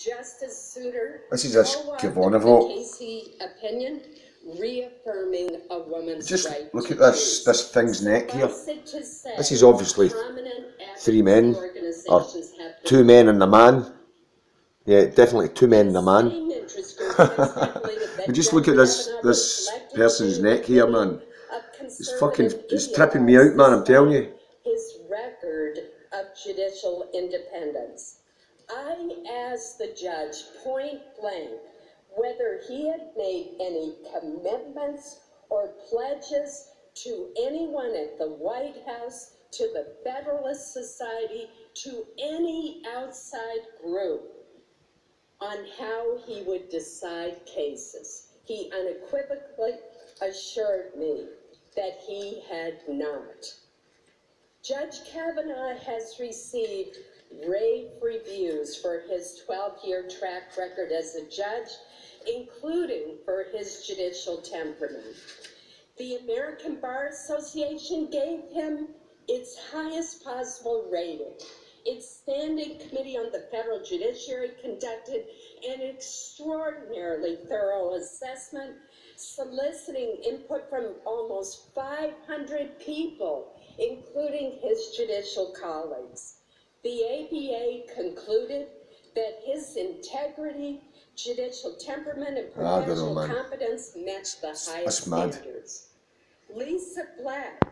Justice Souter. This is co-authored Giovanna the vote. Casey opinion reaffirming a woman's Just right look at this this thing's neck here. Suffice it to say, This is obviously three men, or two men and a man. Yeah, definitely two men and a man. Same interest groups have speculated that But just look at this this person's neck here, man. It's fucking it's tripping me out, man. I'm telling you. his record of judicial independence. I asked the judge point blank whether he had made any commitments or pledges to anyone at the White House, to the Federalist Society, to any outside group on how he would decide cases. He unequivocally assured me that he had not. Judge Kavanaugh has received rave for his 12 year track record as a judge, including for his judicial temperament. The American Bar Association gave him its highest possible rating. Its Standing Committee on the Federal Judiciary conducted an extraordinarily thorough assessment, soliciting input from almost 500 people, including his judicial colleagues. The ABA concluded that his integrity, judicial temperament, and I professional competence met the highest standards. Lisa Blatt,